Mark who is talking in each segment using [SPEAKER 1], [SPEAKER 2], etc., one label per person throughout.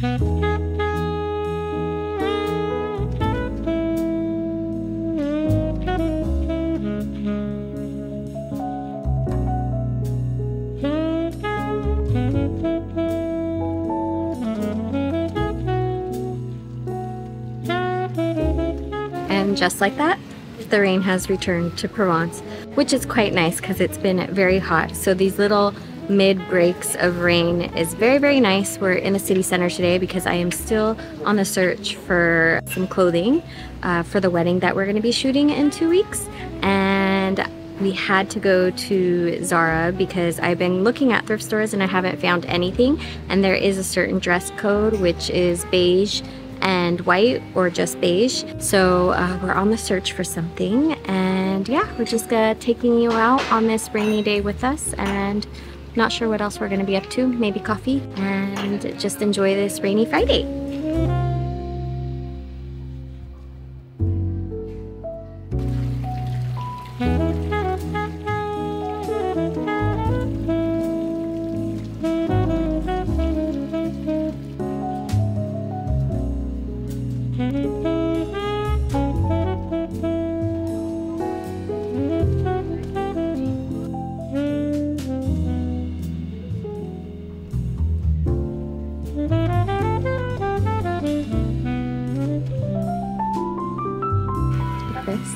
[SPEAKER 1] And just like that, the rain has returned to Provence, which is quite nice because it's been very hot. So these little mid breaks of rain is very, very nice. We're in the city center today because I am still on the search for some clothing uh, for the wedding that we're going to be shooting in two weeks. And we had to go to Zara because I've been looking at thrift stores and I haven't found anything. And there is a certain dress code, which is beige and white or just beige. So uh, we're on the search for something. And yeah, we're just uh, taking you out on this rainy day with us and not sure what else we're going to be up to. Maybe coffee and just enjoy this rainy Friday. This.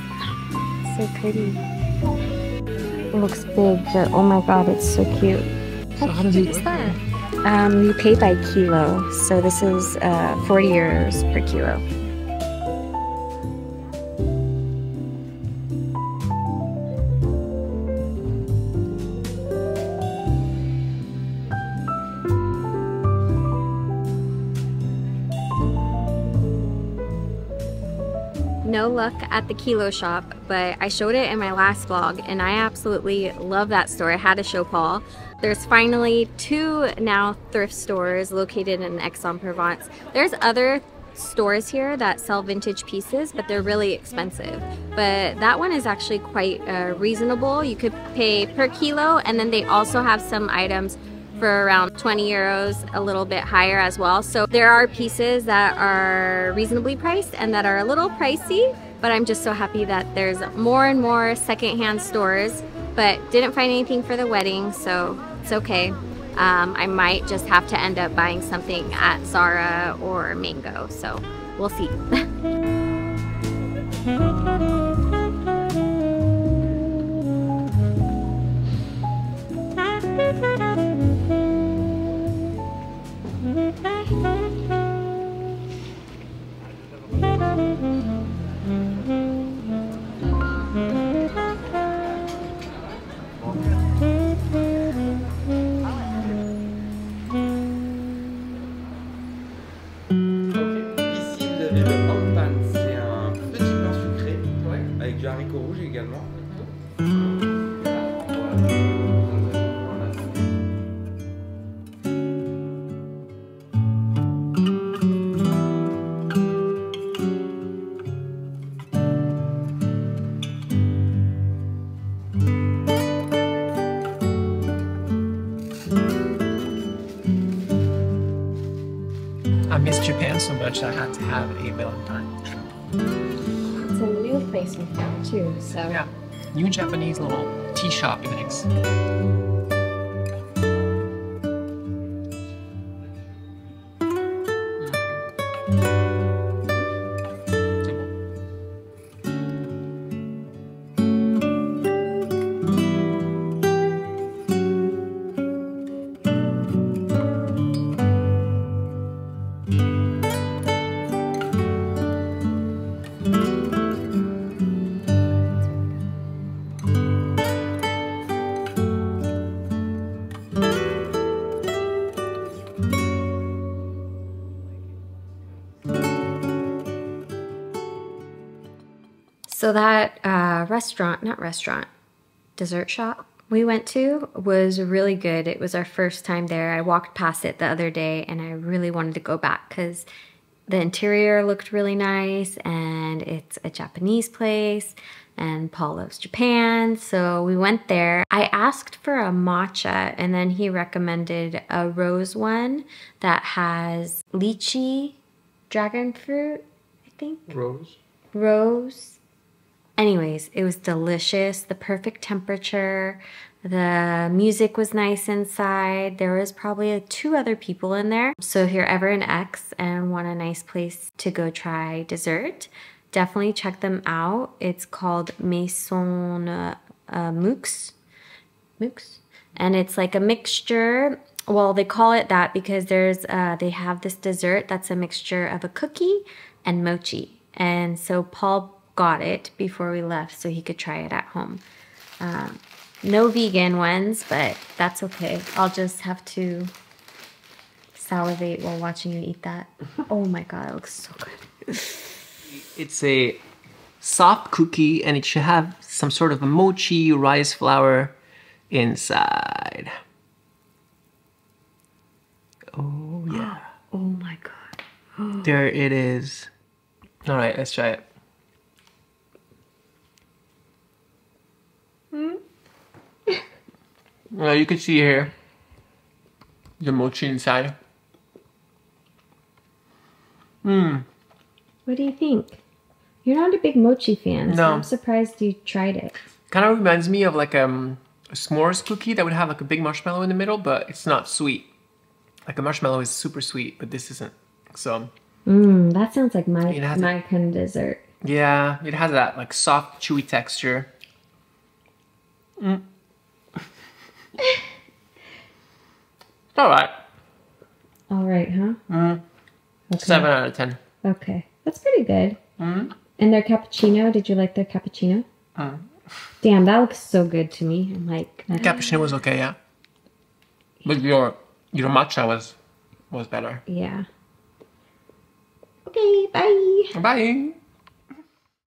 [SPEAKER 1] So pretty. It looks big, but oh my god, it's so cute.
[SPEAKER 2] So how does it
[SPEAKER 1] that? Um, we pay by kilo, so this is uh, 40 euros per kilo. No luck at the kilo shop but I showed it in my last vlog and I absolutely love that store. I had to show Paul. There's finally two now thrift stores located in Aix-en-Provence. There's other stores here that sell vintage pieces but they're really expensive. But that one is actually quite uh, reasonable. You could pay per kilo and then they also have some items for around 20 euros, a little bit higher as well. So there are pieces that are reasonably priced and that are a little pricey, but I'm just so happy that there's more and more secondhand stores, but didn't find anything for the wedding, so it's okay. Um, I might just have to end up buying something at Zara or Mango, so we'll see.
[SPEAKER 3] également.
[SPEAKER 2] I miss Japan so much I had to have a Valentine.
[SPEAKER 1] Place we found too, so
[SPEAKER 2] Yeah. New Japanese little tea shop in
[SPEAKER 1] So that uh, restaurant, not restaurant, dessert shop we went to was really good. It was our first time there. I walked past it the other day and I really wanted to go back because the interior looked really nice and it's a Japanese place and Paul loves Japan. So we went there. I asked for a matcha and then he recommended a rose one that has lychee, dragon fruit, I think.
[SPEAKER 3] Rose.
[SPEAKER 1] Rose. Anyways, it was delicious, the perfect temperature. The music was nice inside. There was probably two other people in there. So if you're ever in Aix and want a nice place to go try dessert, definitely check them out. It's called Maison uh, uh, Mux. Mux. And it's like a mixture. Well, they call it that because there's uh, they have this dessert that's a mixture of a cookie and mochi. And so Paul got it before we left so he could try it at home. Um, no vegan ones, but that's okay. I'll just have to salivate while watching you eat that. Oh my god, it looks so good.
[SPEAKER 2] It's a soft cookie and it should have some sort of a mochi rice flour inside. Oh yeah.
[SPEAKER 1] Oh my god.
[SPEAKER 2] There it is. All right, let's try it. Well, you can see here the mochi inside. Mmm.
[SPEAKER 1] What do you think? You're not a big mochi fan, so
[SPEAKER 2] No.
[SPEAKER 1] I'm surprised you tried it.
[SPEAKER 2] Kind of reminds me of like um, a s'mores cookie that would have like a big marshmallow in the middle, but it's not sweet. Like a marshmallow is super sweet, but this isn't. So
[SPEAKER 1] Mmm, that sounds like my my kind of dessert.
[SPEAKER 2] yeah, it has that like soft, chewy texture. Mm. It's all right.
[SPEAKER 1] All right, huh? Okay.
[SPEAKER 2] Seven out of ten.
[SPEAKER 1] Okay, that's pretty good.
[SPEAKER 2] Mm.
[SPEAKER 1] And their cappuccino, did you like their cappuccino?
[SPEAKER 2] Mm.
[SPEAKER 1] Damn, that looks so good to me. I'm like,
[SPEAKER 2] The cappuccino was okay, yeah. But your your matcha was was better.
[SPEAKER 1] yeah. Okay, bye.
[SPEAKER 2] Bye.